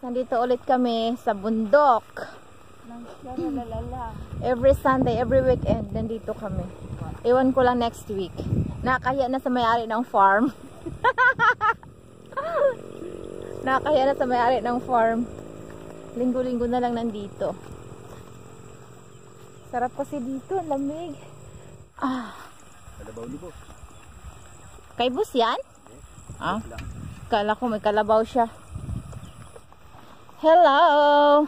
Nandito ulit kami sa bundok. Every Sunday, every weekend, nandito kami. Iwan ko lang next week. Nakakahiya na sa may-ari ng farm. Nakakahiya na sa may-ari ng farm. Linggo-linggo na lang nandito. Sarap kasi dito, lamig. Ah, Kalabaw ni boss. kay boss yan? Ah, kala ko may kalabaw siya. Hello!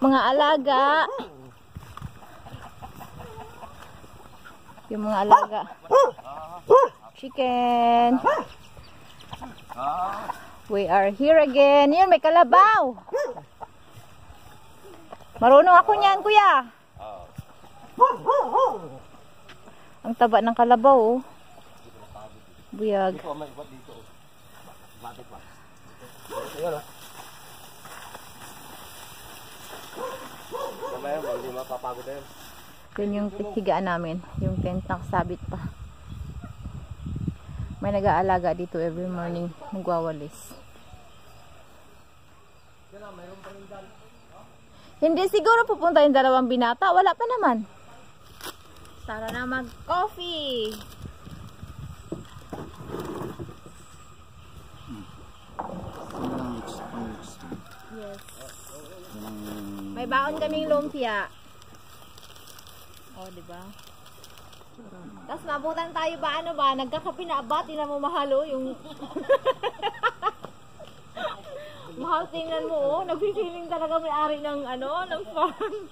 Mga alaga! Yung mga alaga. Chicken! We are here again. Yun, may kalabaw! Marunong ako niyan, kuya. Ang taba ng kalabaw, oh. Buyag. Dito, ah. Mamaya, hindi mapapagod na yan. Yun yung higaan namin. Yung tent nakasabit pa. May nag-aalaga dito every morning. Nagwawalis. Hindi siguro pupunta yung dalawang binata. Wala pa naman. Tara na mag-coffee. May baon kaming lumpia. Oh, di ba? Tapos nabutan tayo ba ano ba? Nagkakape na ba? Tinan mo mahalo yung Mahal tingnan mo oh. Nagfi-feeling talaga may ari ng ano, ng farm.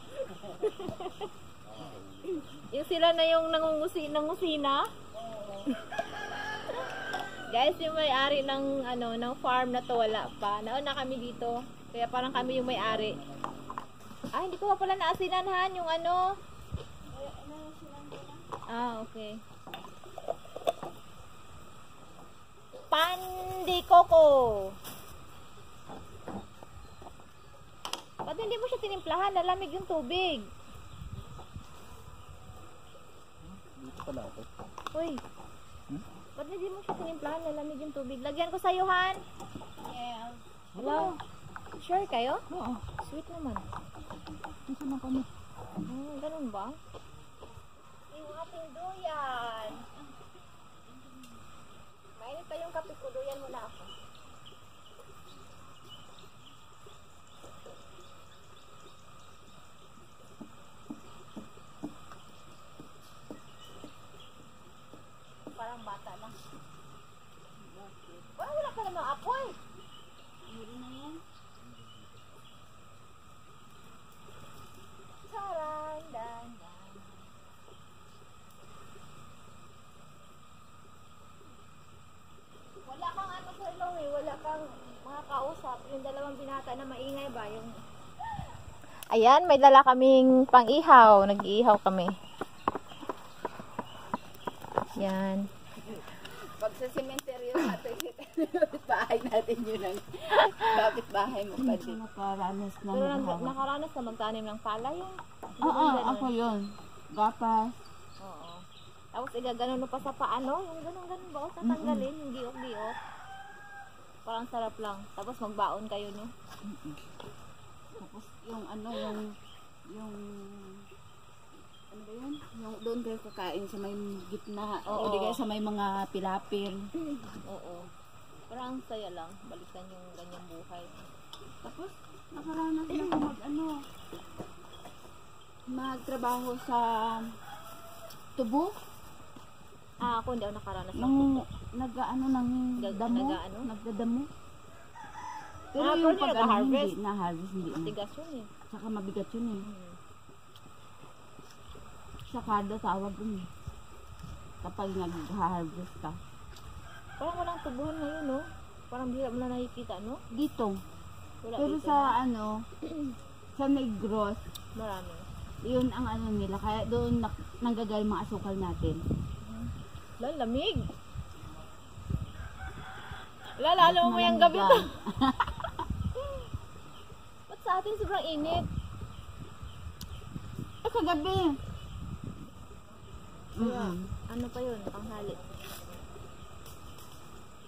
yung sila na yung nangungusi nangusina. Guys, yung may-ari ng ano ng farm na to wala pa. Nauna kami dito. Kaya parang kami yung may-ari. Ah, hindi ko pa pala naasinanhan yung ano. Ah, okay. Pandi Coco. Ba't hindi mo siya tinimplahan? Lalamig yung tubig. Dito pala ako. Uy. Ba't hindi mo siya tinimplahan? Lalamig yung tubig. Lagyan ko sa Han. Yeah. Hello. Sure kayo? Oo. Sweet naman. Gusto na kami. Hmm, ganun ba? Yung ating duyan. Mainit pa yung kape ko. Duyan muna ako. Parang bata lang. Wala, wala ka namang apoy. Meron na yan. Sarandan. Wala kang ano sa ilong eh, wala kang mga kausap. Yung dalawang binata na maingay ba? Yung... Ayan, may dala kaming pang-ihaw. Nag-iihaw kami. Yan. Pag sa cemetery natin, bahay natin yun ang kapit bahay mo pa din. Nakaranas na Pero ng nag- nakaranas na magtanim ng palay yung... Oo, ako yun. Gapas. Oo. Tapos igaganon mo pa sa paano, yung ganun-ganun ba? O tatanggalin, yung giok-giok. Parang sarap lang. Tapos magbaon kayo, no? Tapos yung ano, yung yung ano ba yun? Yung doon kayo kakain sa may gitna. Oo. O di kaya sa may mga pilapil. Oo. Parang ang saya lang. Balikan yung ganyang buhay. Tapos nakaranas na ako mag ano magtrabaho sa tubo Ah, ako hindi ako nakaranas ng nung nag-ano ng Nag- damo, nag-ano? nagdadamo. Pero Ah, yung pag ano, nag-harvest. hindi, na-harvest, hindi. na. Tigas yun eh. Saka mabigat yun eh. Hmm. Sakada tawag dun eh. Kapag nag-harvest ka. Parang walang tubuhan ngayon, no? Parang bihira mo na nakikita, no? Dito. Wala Pero dito, sa ano, sa Negros, no? Marami. yun ang ano nila. Kaya doon nak- nanggagay mga asukal natin. Lalo, lamig. Wala, lalo mo yung gabi to. Ba't sa atin sobrang init? Eh, kagabi. Mm-mm. Ano pa yun? Tanghali.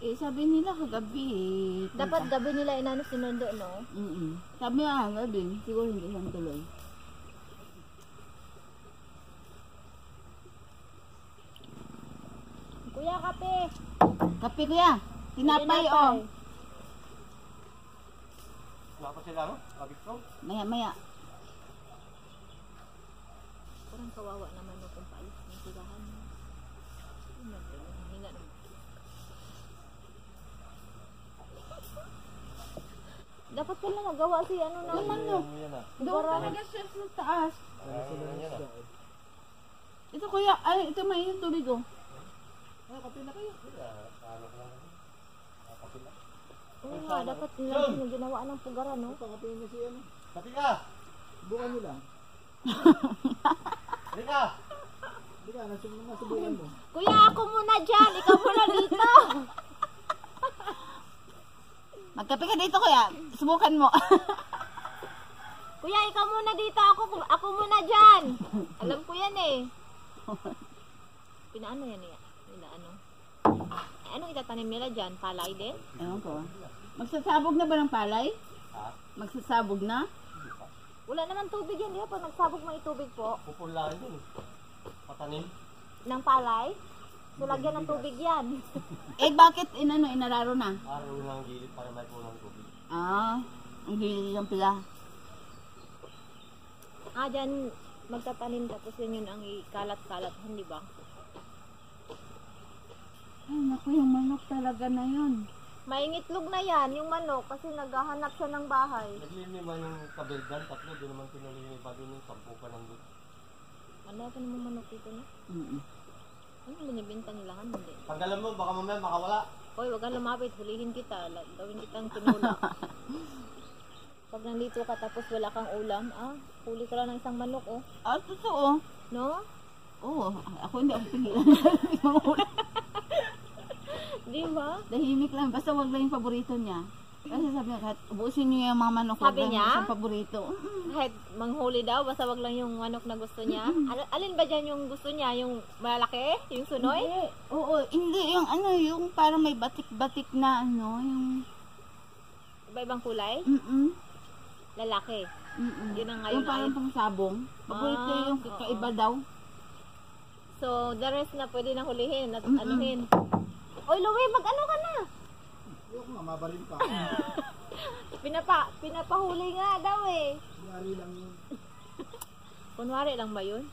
Eh, sabi nila kagabi eh. Dapat gabi nila inano sinundo, no? Mm Sabi nga gabi, siguro hindi siya tuloy. Kuya, kape. Kape kuya, tinapay oh. Wala pa sila, no? Abik ko. Maya maya. Parang kawawa naman no kung paalis ng tirahan. Hinga naman. Dapat pala magawa si ano na. Naman, no? Yan ah. Doon talaga siya sa taas. Ah. Ito kuya, ay ito may yung tubig oh. Ano ko lang. Nakapila. Oo nga, dapat nila yung ginawa ng pugaran, no? Kapi ka! Bukan nyo lang. Hindi ka! Hindi ka, nasa mga subukan mo. Kuya, ako muna dyan! Ikaw muna dito! Magkape ka dito kuya, subukan mo. Kuya, ikaw muna dito! Ako, ako muna dyan! Alam ko yan eh. Pinaano yan eh? Anong itatanim nila dyan? Palay din? Ewan ko. Magsasabog na ba ng palay? Ha? Magsasabog na? Wala naman tubig yan, di ba? Pag nagsabog may tubig po Pupulain yun. Patanim. ng palay, so lagyan ng tubig yan. Eh bakit inano inararo na? Araw lang ang gilid para may punong tubig. Ah, ang gilid ng pila. ah, dyan magtatanim tapos yun yun ang ikalat-kalat, hindi ba? Ay, naku, yung manok talaga na yun. Maingitlog na yan, yung manok, kasi naghahanap siya ng bahay. Naglilima yung kabeldan, tatlo, doon naman pinalilima doon yung sampu pa ng doon. Ano ito naman manok dito na? Mm Ano binibinta nila nga? Hindi. Tanggalan mo, baka mamaya makawala. Hoy, wag kang lumapit, hulihin kita, gawin kitang tinula. Pag nandito ka tapos wala kang ulam, ah, huli ka lang ng isang manok, oh. Ah, totoo. No? Oo, ako hindi ako pigilan. Manghuli. Di ba? Tahimik lang, basta wag lang yung paborito niya. Kasi sabi niya, kahit ubusin niyo yung mga manok, wag Sabi lang niya? yung paborito. Kahit manghuli daw, basta wag lang yung manok na gusto niya. Al- alin ba dyan yung gusto niya? Yung malaki? Yung sunoy? Hindi. Oo, hindi yung ano, yung parang may batik-batik na ano, yung... Iba-ibang kulay? Mm-mm. Lalaki. Mm-mm. Yun ang ngayon Yung parang pang sabong. Paborito Ah, yung oo. kakaiba daw. So, the rest na pwede na hulihin at Mm-mm. anuhin. Oy, Louie, mag-ano ka na? Ayoko nga, mabalin pa. Pinapa, pinapahuli nga daw eh. Yari lang yun. Kunwari lang ba yun?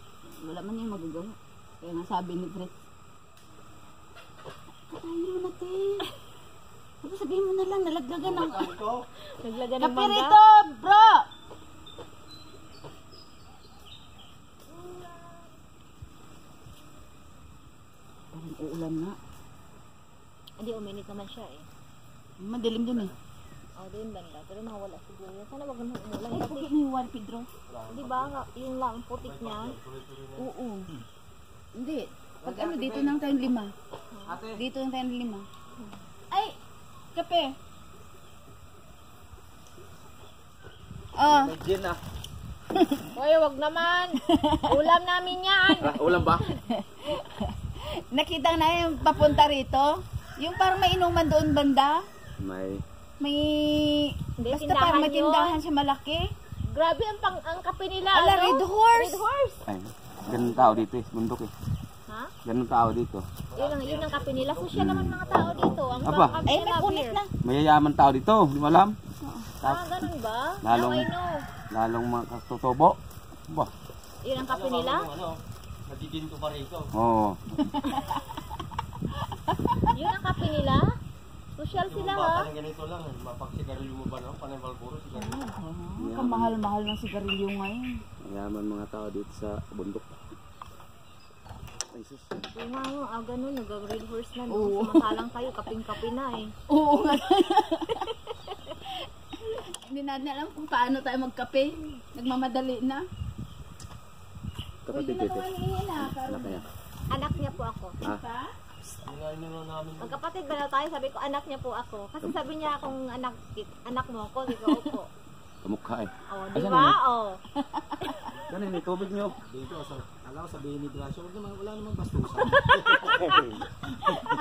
Wala man yung magagawa. Kaya nga sabi ni Fred, Patayin mo na, te. Tapos sabihin mo na lang, nalaglagan ng... Sabi ko, Naglaga ng mangga? rito, bro! Parang uulan na. Uminit naman siya eh. Madilim din eh. Oh, doon banda. Pero mawala siguro. yan. Sana wag naman umulan. Ay, Kasi, puti ni Juan Pedro. di ba, yung lang putik niya. Oo. Hindi. Pag ano, dito nang tayong lima. ate, Dito nang tayong lima. Ay! Kape! Oh, gin ah. Hoy, wag naman. Ulam namin yan. Ah, ulam ba? nakita na yung papunta rito. Yung parang may inuman doon banda. May. May... Hindi, Basta parang may yun. tindahan siya malaki. Grabe ang pang ang kape nila. Ala, ano? Red Horse. Red horse. Ay, ganun tao dito eh, bundok eh. Ha? Ganun tao dito. Yun ang, yun ang kape nila. Social naman mga tao dito. Ang kape Ay, may kunit na. Mayayaman tao dito, di mo alam? Ah, ganun ba? Lalong- Now I know. Lalong mga katutubo. Ba? Yun ang kape nila? Ano, nagiging pa rito. Oh. Oo. Yun ang kape nila? Social sila ha? Parang ganito lang, eh. mapagsigarilyo mo ba no? Panay Valpuro, sigarilyo. Ang kamahal-mahal ng sigarilyo ngayon. Mayaman mga tao dito sa bundok. Ay, sus. Yung nga yung ah, ganun, nag-red horse na. Oo. No? Samantalang kayo, kaping-kape na eh. Oo nga. Hindi natin alam kung paano tayo magkape. Nagmamadali na. Kapatid Pwede dito. na naman yun ah. Anak niya. Po ako. Pa? Magkapatid ba na tayo? Sabi ko, anak niya po ako. Kasi sabi niya kung anak anak mo ako, di ko opo. Kamukha eh. Oh, di ba? Oh. Ganun, may tubig nyo. Dito, sa, alam ko sabihin ni Gracio, wala naman, wala naman bastusan.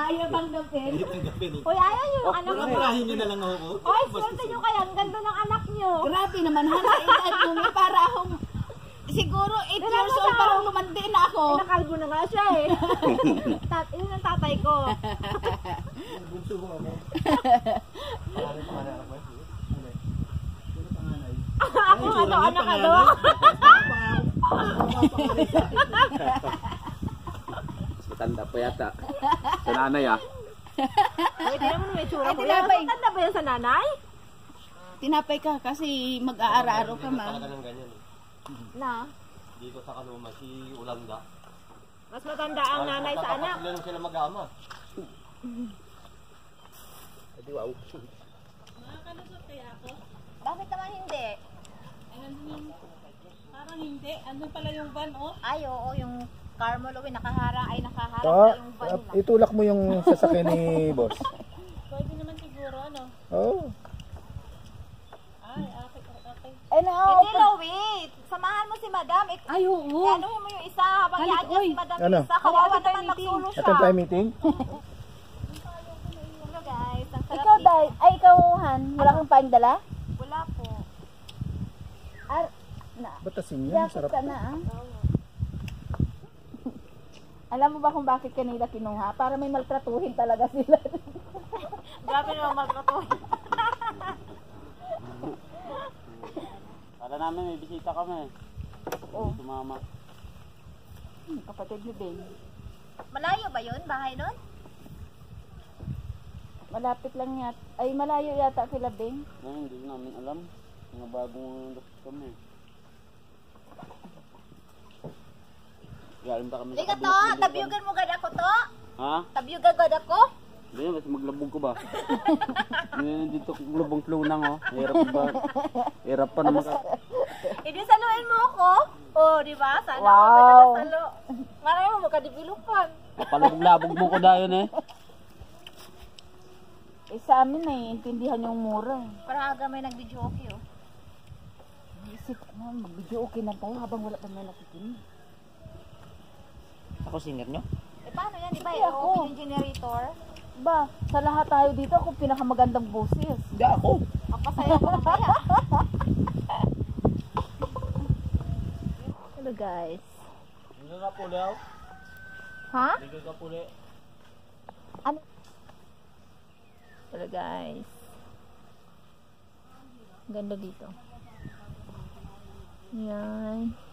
Ayaw bang gapin? Dito ang gabi ni. Uy, ayaw yung anak Wala mo. parahin nyo na lang ako. Uy, swerte nyo kaya. Ang ganda ng anak nyo. Grabe naman, hana, edad mo, may para akong, siguro 8 Tingnan years old, parang lumandi na ako. Nakalbo na nga siya eh. Tat, yun ang tatay ko. Bunso mo ako. Ano? Ako ano, anak ano. Mas matanda pa yata. Sa nanay ah. Uy, tingnan mo yung tsura Ay, ko. tinapay. Yan, Tanda ba yan sa nanay? Tinapay ka kasi mag-aararo ka ma. eh. Na, Dito sa Kaluma, si Ulanda. mas matanda ang nanay sa anak. Magkakapatid lang sila mag-ama. Adi wow. Bakit naman hindi? Parang hindi. Ano pala yung van, oh? Ay, oo, yung Carmelo, eh, nakahara, ay nakaharap Ah, na yung van nila. itulak mo yung sasakyan ni boss. Pwede naman siguro, ano? Oo. Ay, okay, okay. Ano? Hindi, Louie. Samahan mo si Madam. Ik- Ay, oo. ano mo yung isa habang yan niya si. Madam Ano? isa. Kawawa Halik, naman magsulo siya. Attend tayo meeting? Hello guys, ang sarap Ikaw. Day. Ay, ikaw, Han. Wala kang paing dala? Wala po. Ar na. Batasin yun, sarap. ka na, ah. Alam mo ba kung bakit kanila kinuha? Para may maltratuhin talaga sila. Grabe naman maltrato. Para namin may bisita kami. Oo. Sumama. Hmm, Kapatid ni Ben. Malayo ba yun? Bahay nun? Malapit lang yata. Ay, malayo yata kila Ben. Ngayon, hindi namin alam. Mga bagong looks kami. Galing pa kami Hindi ka to, tabyugan mo gad ako to. Ha? Tabyugan gad ako. Hindi, mas maglabog ko ba? Ngayon dito lubong lunang oh. Hirap ba? Hirap pa naman ka. Hindi saluin mo ako. Oh, di ba? Sana Wow. ako wow. salo. Marami mo magkadibilupan. Palabog-labog mo ko dayon eh. Eh, sa amin na intindihan yung mura. eh. Para aga may nag-video okay oh. Isip, ano, mag-video okay na tayo habang wala pa may nakikinig. Ako singer nyo? Eh paano yan? Di ba? Hindi Eh, ako. open yung generator. Ba, sa lahat tayo dito, ako pinakamagandang boses. Hindi ako. Ako pasaya ko mamaya. Hello guys. Dito ka puli ako. Ha? Dito ka puli. Hello guys. Ganda dito. Yan.